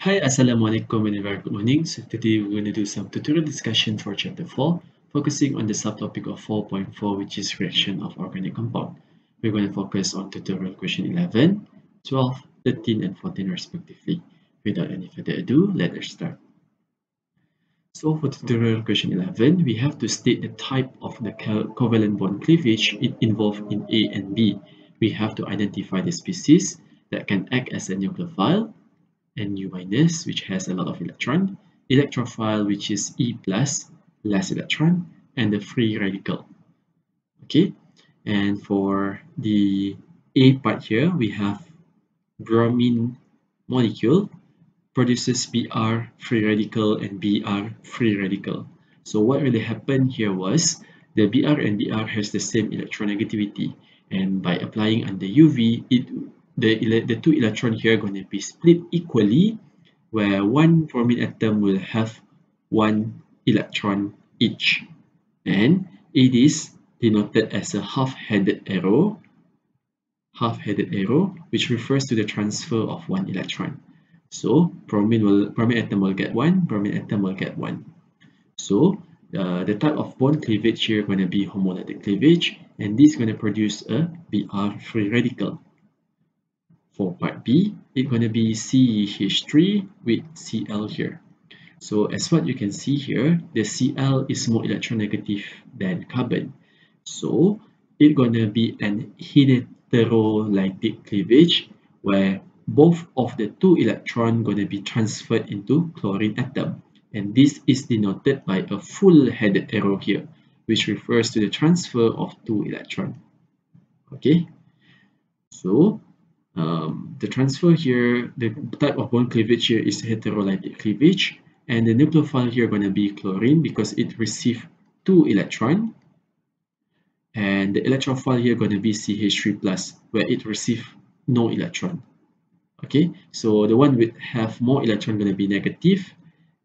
Hi, Assalamualaikum and very good morning. So today we're going to do some tutorial discussion for chapter 4, focusing on the subtopic of 4.4 which is reaction of organic compound. We're going to focus on tutorial question 11, 12, 13 and 14 respectively. Without any further ado, let us start. So for tutorial question 11, we have to state the type of the covalent bond cleavage involved in A and B. We have to identify the species that can act as a nucleophile Nu minus, which has a lot of electron, electrophile, which is E plus, less electron, and the free radical. Okay, and for the A part here, we have bromine molecule produces Br free radical and Br free radical. So what really happened here was the Br and Br has the same electronegativity and by applying under UV, it the, the two electron here are going to be split equally where one bromine atom will have one electron each. And it is denoted as a half-headed arrow half-headed arrow which refers to the transfer of one electron. So bromine will bromine atom will get one bromine atom will get one. So uh, the type of bond cleavage here going to be homolytic cleavage and this is going to produce a Br free radical for part B, it's going to be CH3 with Cl here. So as what you can see here, the Cl is more electronegative than carbon. So it's going to be an heterolytic cleavage where both of the two electrons going to be transferred into chlorine atom. And this is denoted by a full-headed arrow here, which refers to the transfer of two electrons. Okay, so um, the transfer here, the type of bond cleavage here is heterolytic cleavage, and the nucleophile here going to be chlorine because it received two electron, and the electrophile here going to be CH3 plus where it received no electron. Okay, so the one with have more electron going to be negative,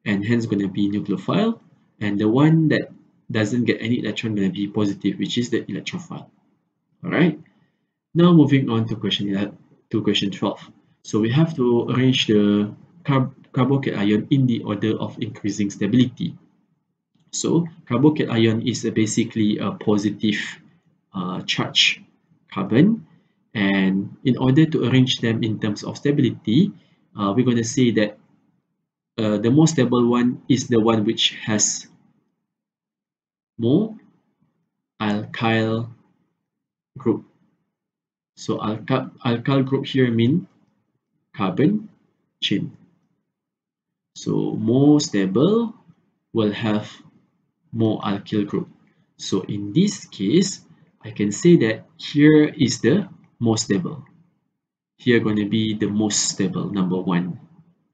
and hence going to be nucleophile, and the one that doesn't get any electron going to be positive, which is the electrophile. All right. Now moving on to question 11 to question 12. So we have to arrange the carb carbocation ion in the order of increasing stability. So carbocation ion is a basically a positive uh, charge carbon and in order to arrange them in terms of stability, uh, we're going to say that uh, the most stable one is the one which has more alkyl group so alkyl, alkyl group here mean carbon chain. So more stable will have more alkyl group. So in this case, I can say that here is the most stable. Here going to be the most stable, number one.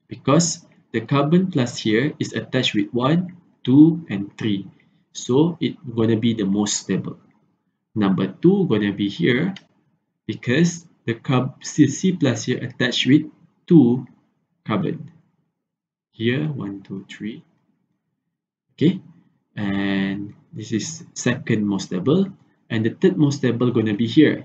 Because the carbon plus here is attached with 1, 2, and 3. So it going to be the most stable. Number 2 going to be here because the C plus here attached with two carbon. Here, one, two, three. Okay, and this is second most stable, and the third most stable going to be here.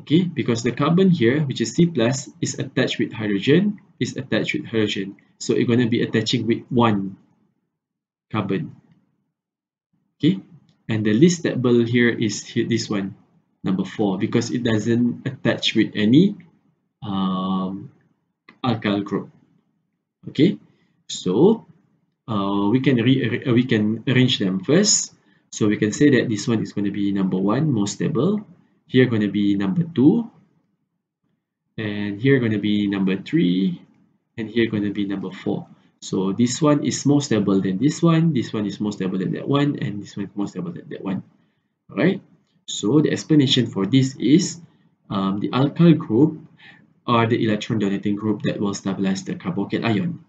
Okay, because the carbon here, which is C plus, is attached with hydrogen, is attached with hydrogen. So it's going to be attaching with one carbon. Okay, and the least stable here is here, this one, number four because it doesn't attach with any um, alkyl group. Okay? So uh, we can we can arrange them first. So we can say that this one is going to be number one most stable. Here going to be number two. And here going to be number three. And here going to be number four. So this one is more stable than this one. This one is more stable than that one. And this one is more stable than that one. All right so the explanation for this is um, the alkyl group are the electron donating group that will stabilize the carbocation ion.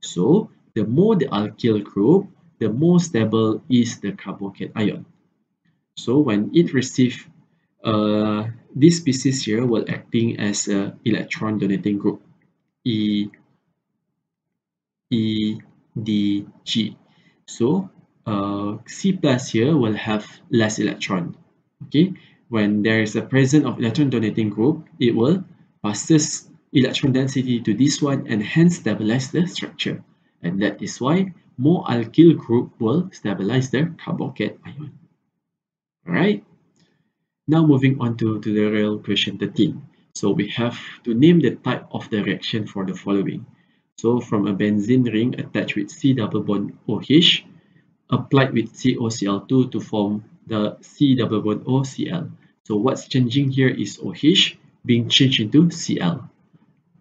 So the more the alkyl group, the more stable is the carbocation ion. So when it receives uh, this species here will acting as a electron donating group E E D G. So uh, C plus here will have less electron okay when there is a presence of electron donating group it will passes electron density to this one and hence stabilize the structure. And that is why more alkyl group will stabilize the carbocation ion. Alright. Now moving on to tutorial question 13. So we have to name the type of the reaction for the following. So from a benzene ring attached with C double bond OH, applied with COCl2 to form the C double bond OCl. So what's changing here is OH being changed into Cl.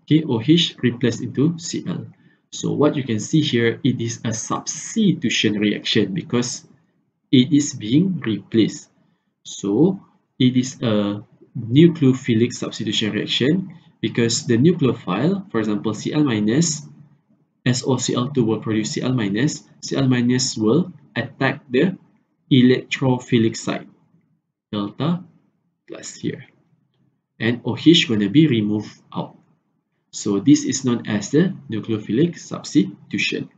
Okay, OH replaced into Cl. So what you can see here, it is a substitution reaction because it is being replaced. So it is a nucleophilic substitution reaction because the nucleophile, for example, Cl minus, SOCl2 will produce Cl minus, Cl minus will attack the electrophilic site, delta plus here. And OH going to be removed out. So this is known as the nucleophilic substitution.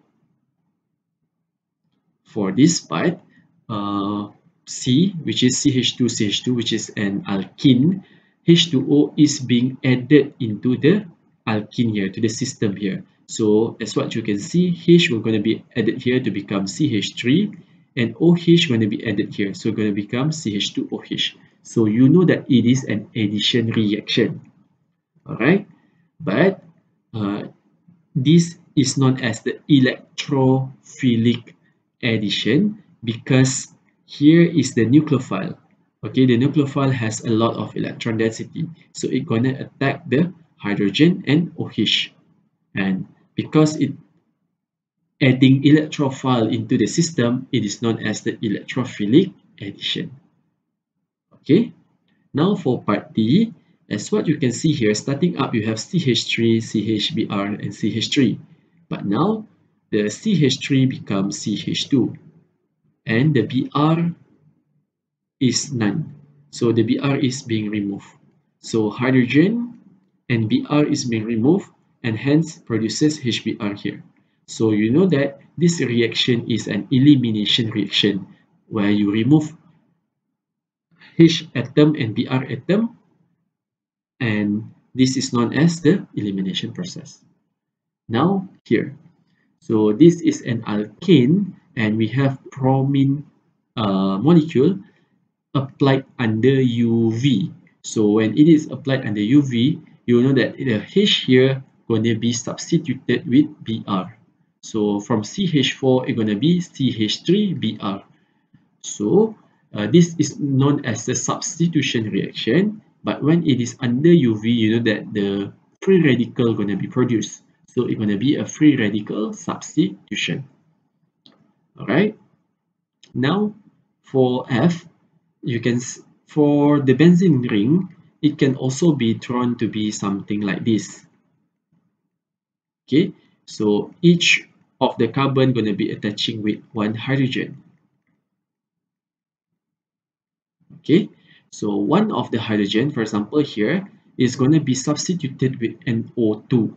For this part, uh, C, which is CH2CH2, which is an alkene, H2O is being added into the alkene here, to the system here. So as what you can see, H will going to be added here to become CH3 and OH going to be added here. So it's going to become CH2OH. So you know that it is an addition reaction. Alright, but uh, this is known as the electrophilic addition because here is the nucleophile. Okay, the nucleophile has a lot of electron density. So it's gonna attack the hydrogen and OH. And because it adding electrophile into the system, it is known as the electrophilic addition. Okay, now for part D, as what you can see here, starting up you have CH3, CHBr, and CH3. But now the CH3 becomes CH2 and the Br is none. So the Br is being removed. So hydrogen and Br is being removed and hence produces HBr here. So you know that this reaction is an elimination reaction where you remove H atom and Br atom and this is known as the elimination process. Now here, so this is an alkane and we have bromine uh, molecule applied under UV. So when it is applied under UV, you know that the H here going to be substituted with Br. So from CH4, it's going to be CH3Br. So uh, this is known as the substitution reaction. But when it is under UV, you know that the free radical going to be produced. So it's going to be a free radical substitution. Alright. Now for F, you can for the benzene ring, it can also be drawn to be something like this. Okay, so each of the carbon going to be attaching with one hydrogen. Okay, so one of the hydrogen, for example here, is going to be substituted with NO2.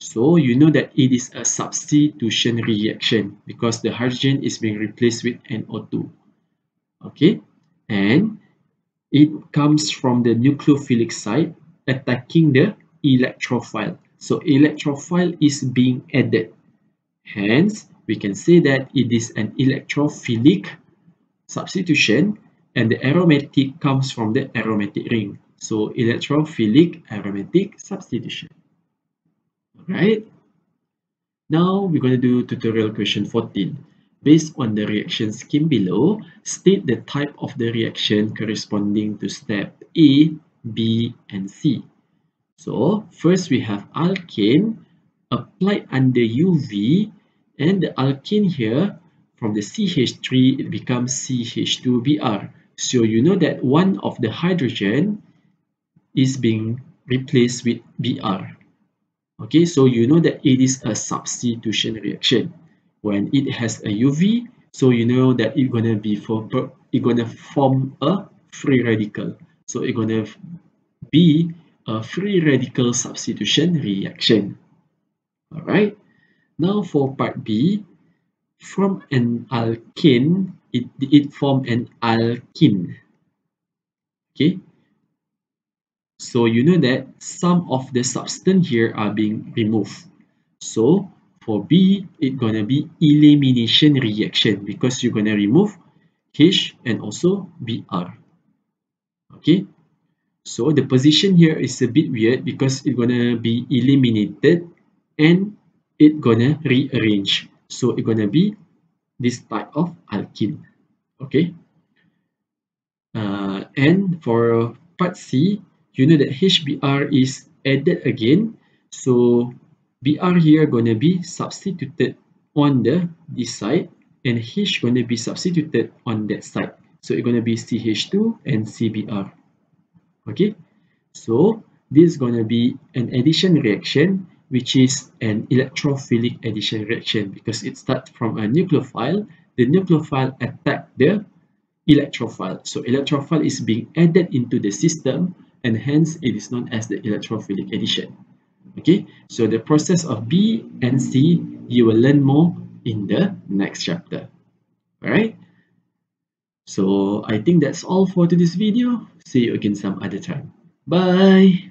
So you know that it is a substitution reaction because the hydrogen is being replaced with NO2. Okay, and it comes from the nucleophilic side attacking the electrophile. So electrophile is being added. Hence, we can say that it is an electrophilic substitution and the aromatic comes from the aromatic ring. So electrophilic aromatic substitution. Right? Now we're going to do tutorial question 14. Based on the reaction scheme below, state the type of the reaction corresponding to step A, B, and C. So first we have alkane applied under UV and the alkene here from the CH3 it becomes CH2Br. So you know that one of the hydrogen is being replaced with Br. Okay, so you know that it is a substitution reaction. When it has a UV, so you know that it's gonna be for it gonna form a free radical. So it's gonna be a free radical substitution reaction. Alright, now for part B, from an alkene, it, it form an alkene. Okay, So you know that some of the substance here are being removed. So for B, it's gonna be elimination reaction because you're gonna remove H and also Br. Okay, so the position here is a bit weird because it's gonna be eliminated and it's gonna rearrange. So it's gonna be this type of alkene. Okay. Uh, and for part C, you know that HBr is added again. So Br here gonna be substituted on the this side and H gonna be substituted on that side. So it's gonna be CH2 and CBr. Okay, so this is gonna be an addition reaction which is an electrophilic addition reaction because it starts from a nucleophile. The nucleophile attack the electrophile. So electrophile is being added into the system and hence it is known as the electrophilic addition. Okay, so the process of B and C, you will learn more in the next chapter. Alright, so I think that's all for today's video. See you again some other time. Bye!